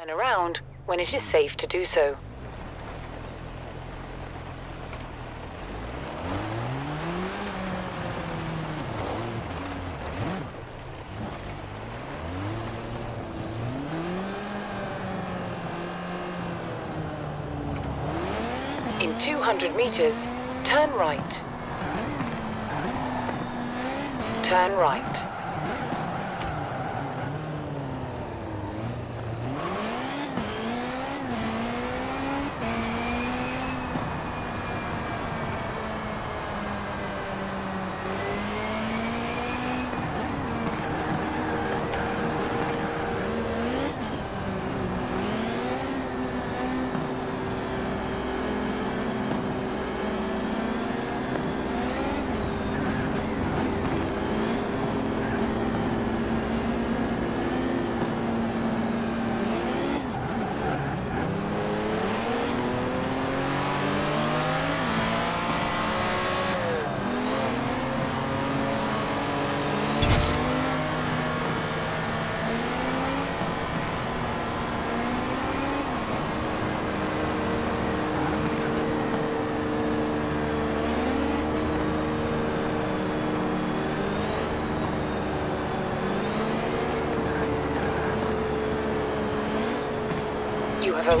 Turn around when it is safe to do so. In 200 meters, turn right. Turn right. You have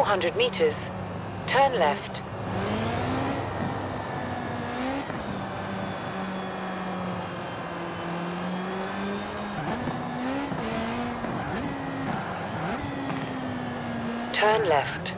400 meters, turn left. Turn left.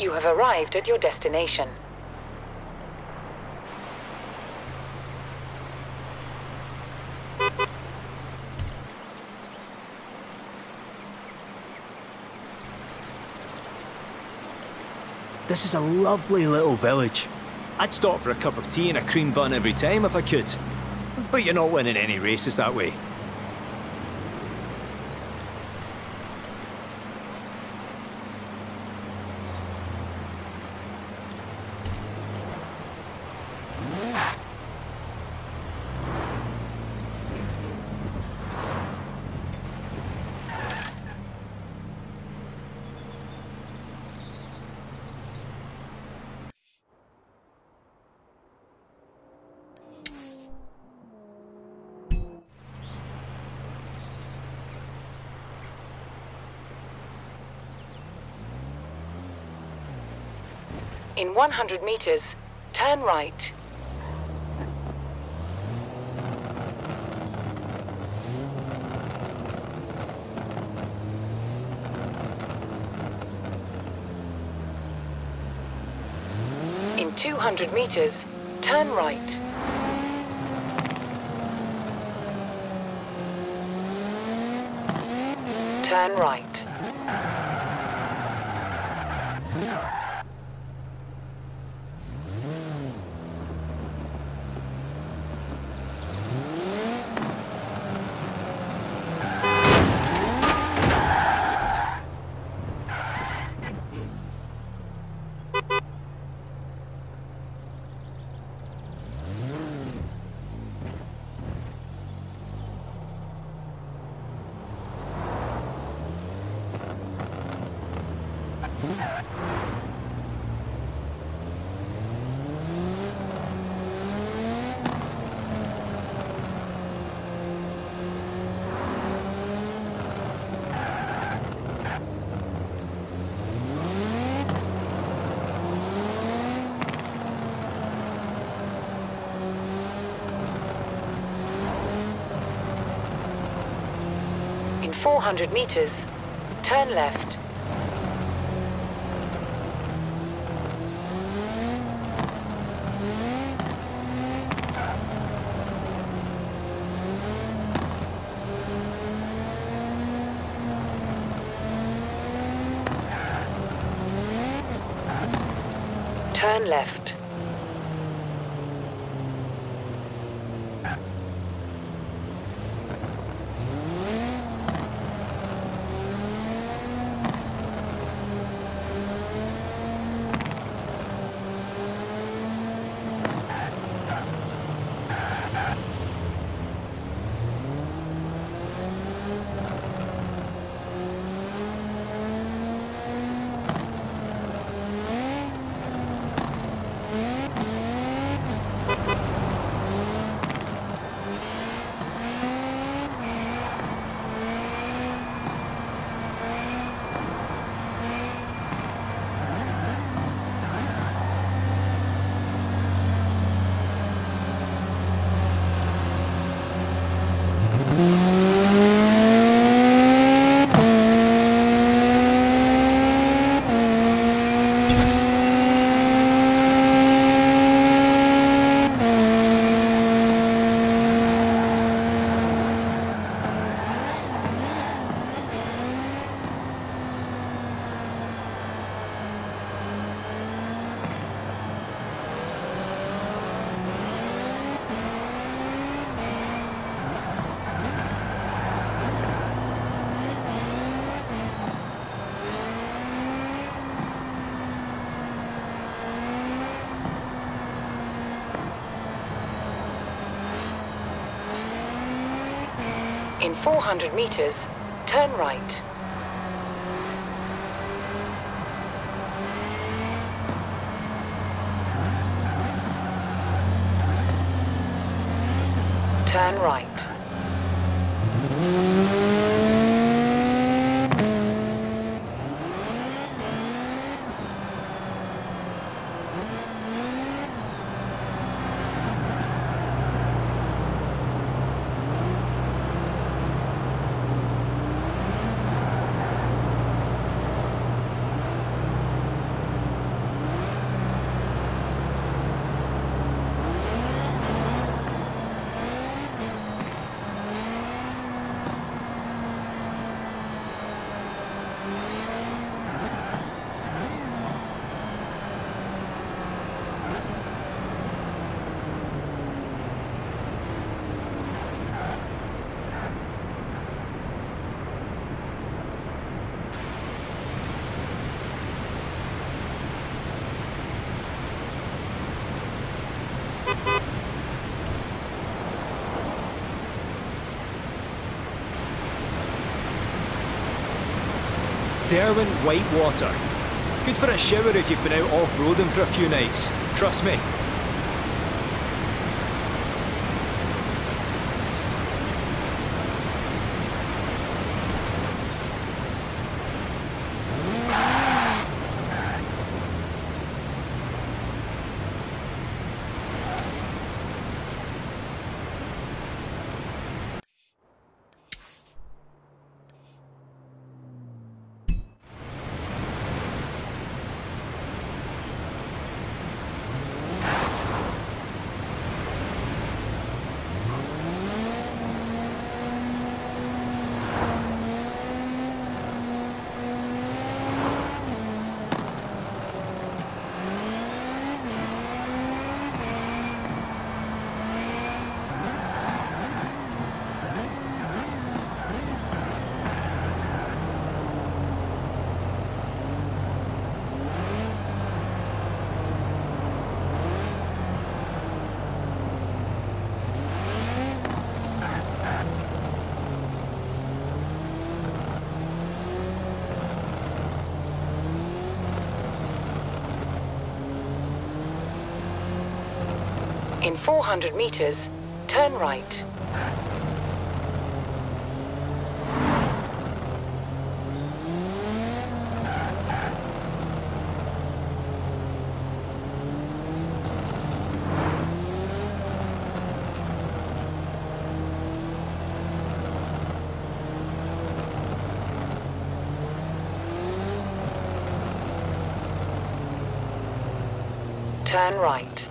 You have arrived at your destination. This is a lovely little village. I'd stop for a cup of tea and a cream bun every time if I could. But you're not winning any races that way. In 100 meters, turn right. In 200 meters, turn right. Turn right. In 400 meters, turn left. Turn left. In 400 meters, turn right. Turn right. Derwent Whitewater. Good for a shower if you've been out off-roading for a few nights. Trust me. In 400 meters, turn right. Turn right.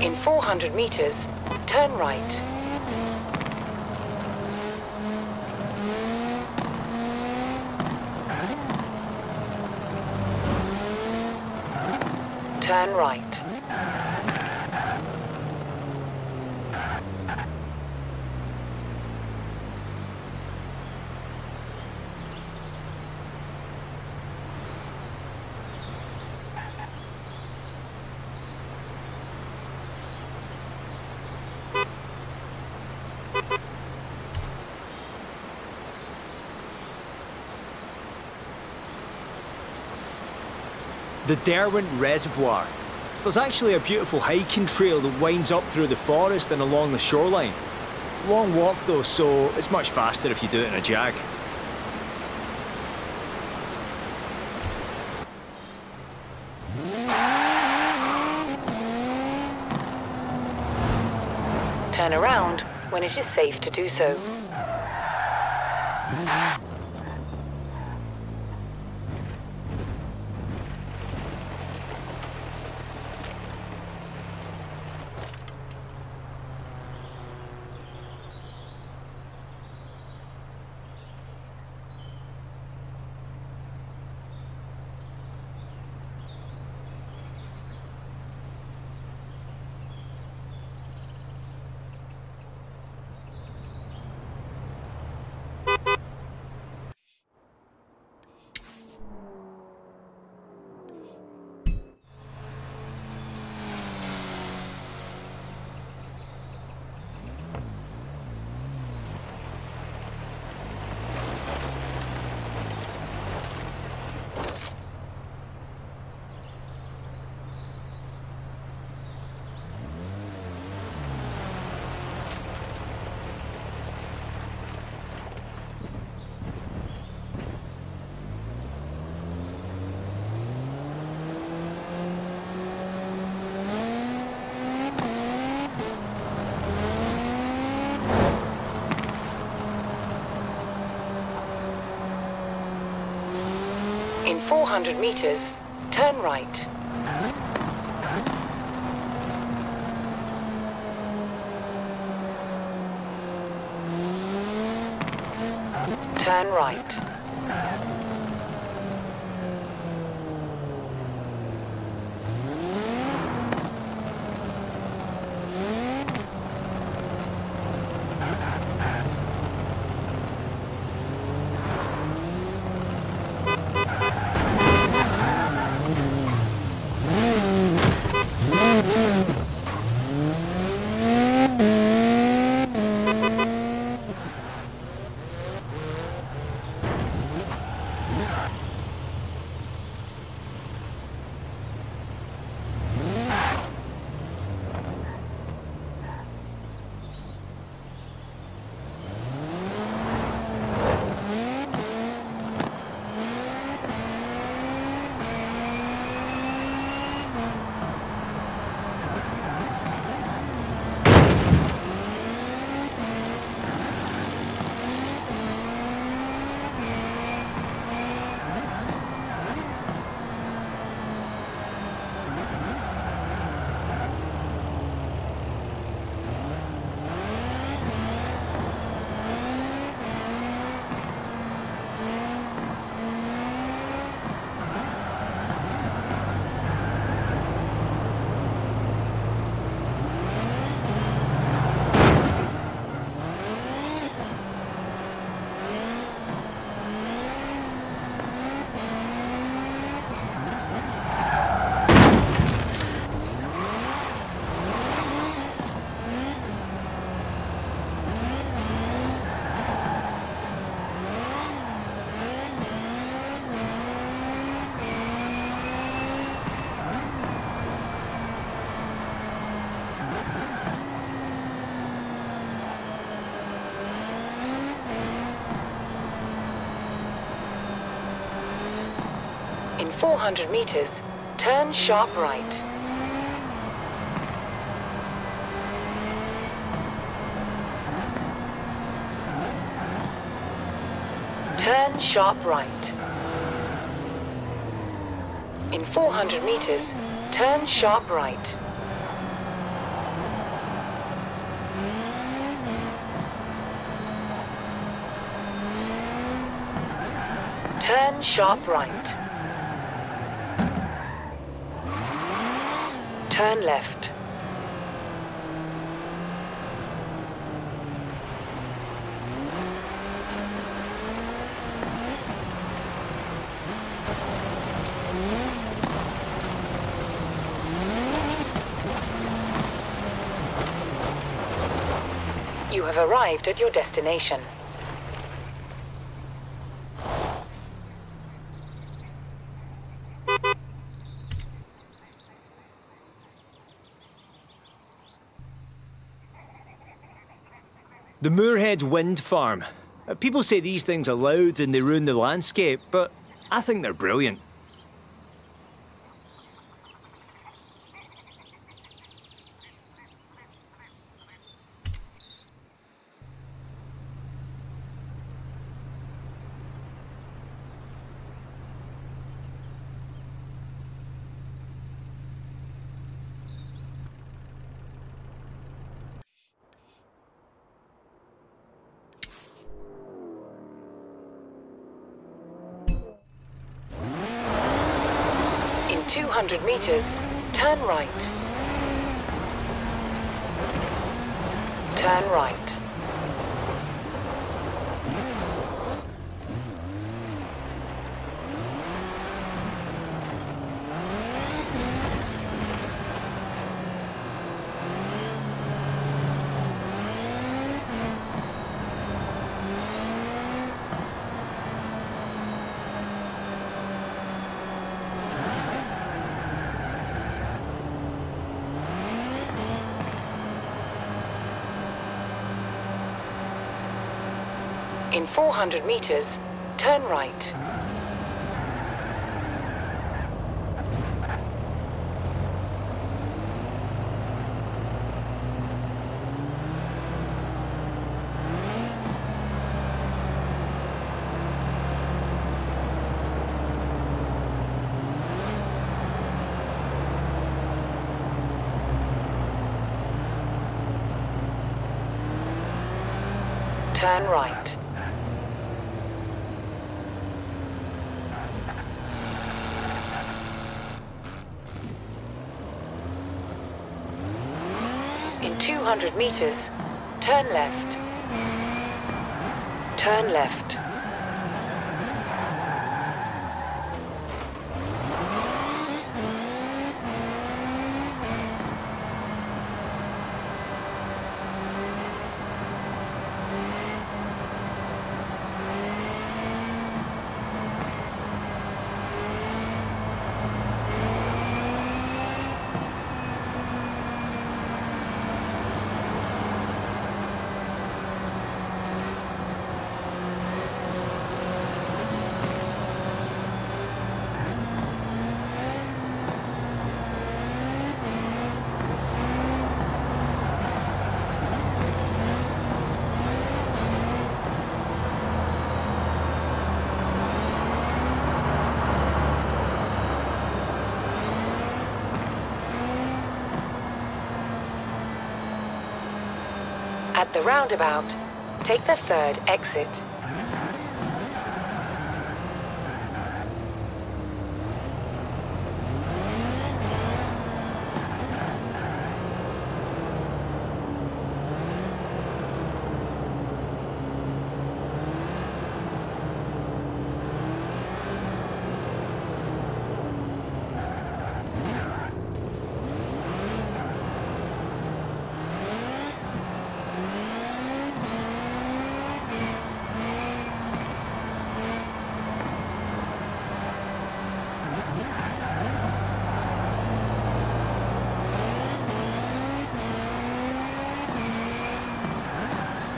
In 400 meters, turn right. Turn right. The Derwent Reservoir. There's actually a beautiful hiking trail that winds up through the forest and along the shoreline. Long walk though, so it's much faster if you do it in a jag. Turn around when it is safe to do so. In 400 meters, turn right. 400 meters, turn sharp right. Turn sharp right. In 400 meters, turn sharp right. Turn sharp right. Turn left. You have arrived at your destination. The Moorhead Wind Farm. Uh, People say these things are loud and they ruin the landscape, but I think they're brilliant. In 200 meters, turn right. In 400 meters, turn right. turn right. Meters, turn left. Turn left. At the roundabout, take the third exit.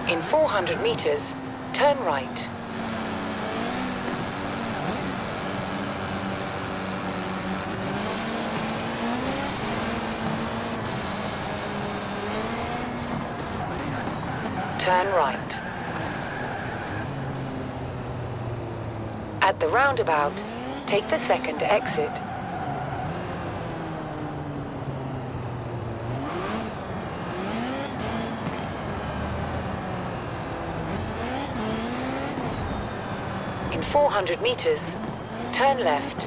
In 400 meters, turn right. Turn right. At the roundabout, take the second exit. In 400 meters, turn left.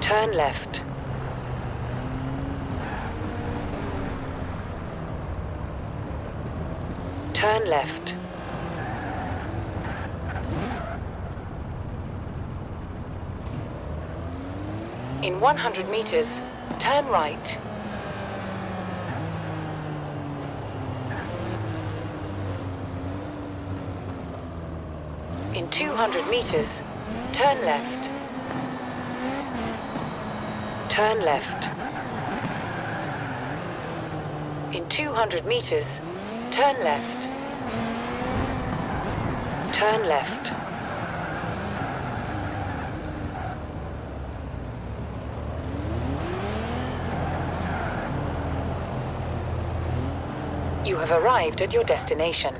Turn left. Turn left. In 100 meters, turn right. In 200 meters, turn left. Turn left. In 200 meters, turn left. Turn left. You have arrived at your destination.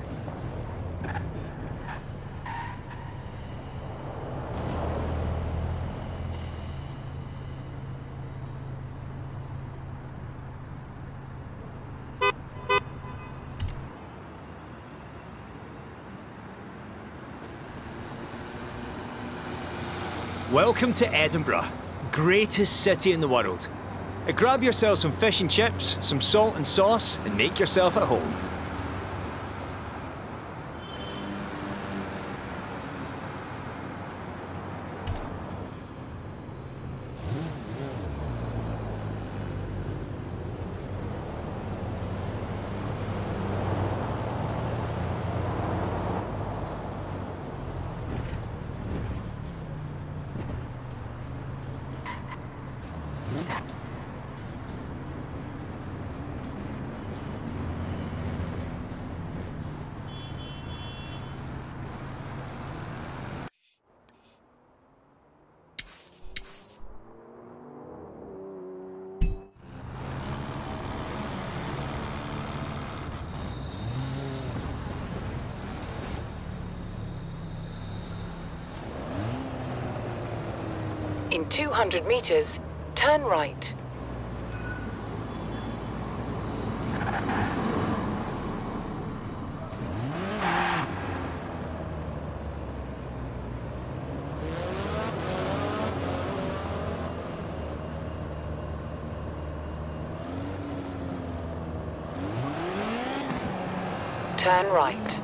Welcome to Edinburgh, greatest city in the world. Grab yourself some fish and chips, some salt and sauce, and make yourself at home. In 200 meters, turn right. Turn right.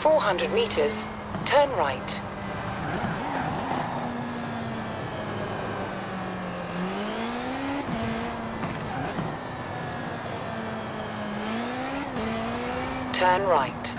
400 meters, turn right. Turn right.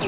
You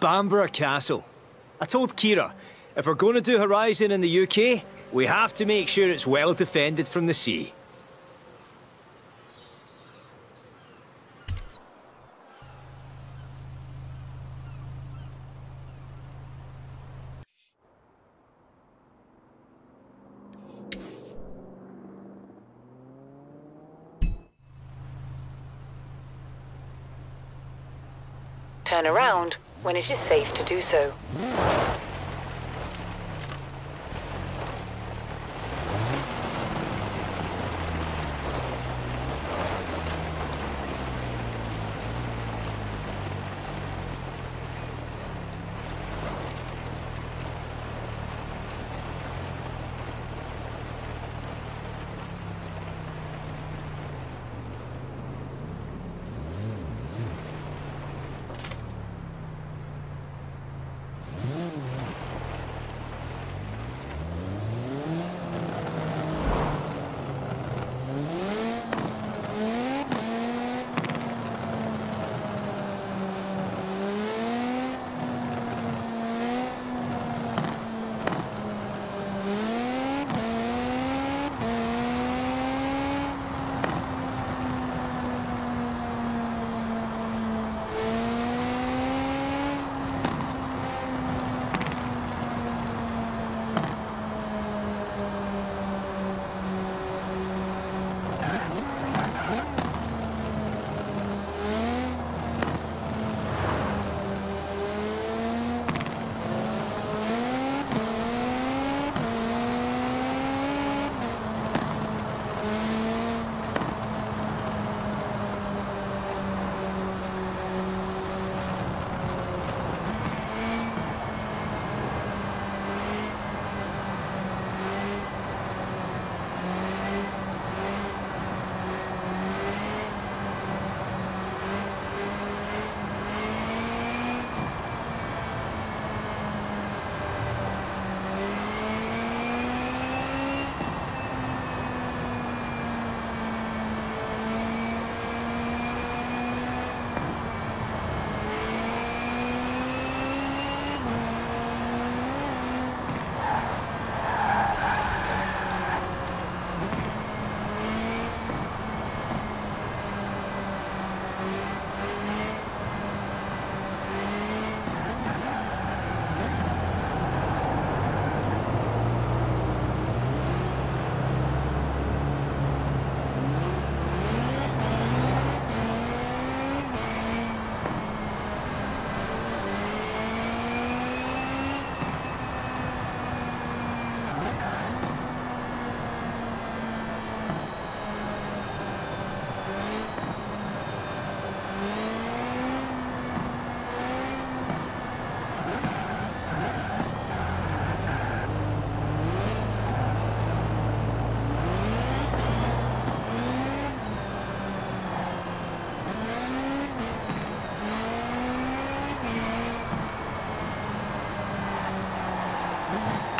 Bamburgh Castle. I told Kira, if we're going to do Horizon in the UK, we have to make sure it's well defended from the sea. Turn around when it is safe to do so.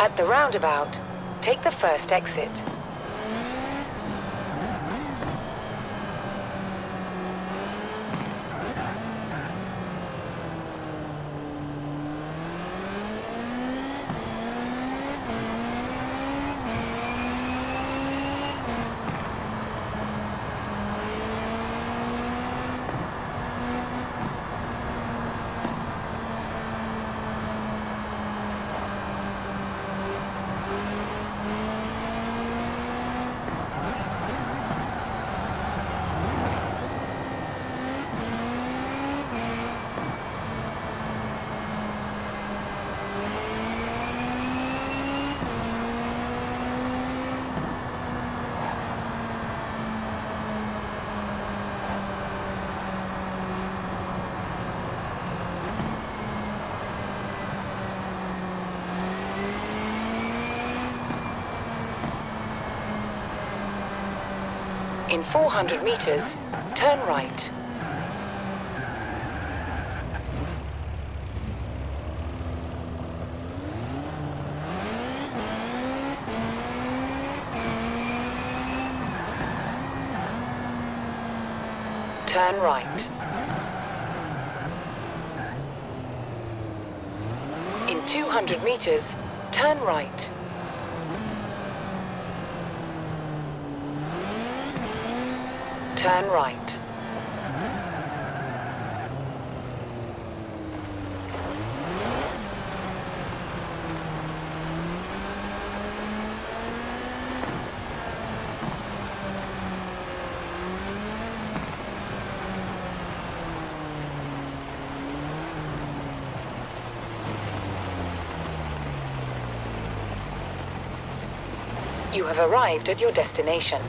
At the roundabout, take the first exit. In 400 meters, turn right. Turn right. In 200 meters, turn right. Turn right. You have arrived at your destination.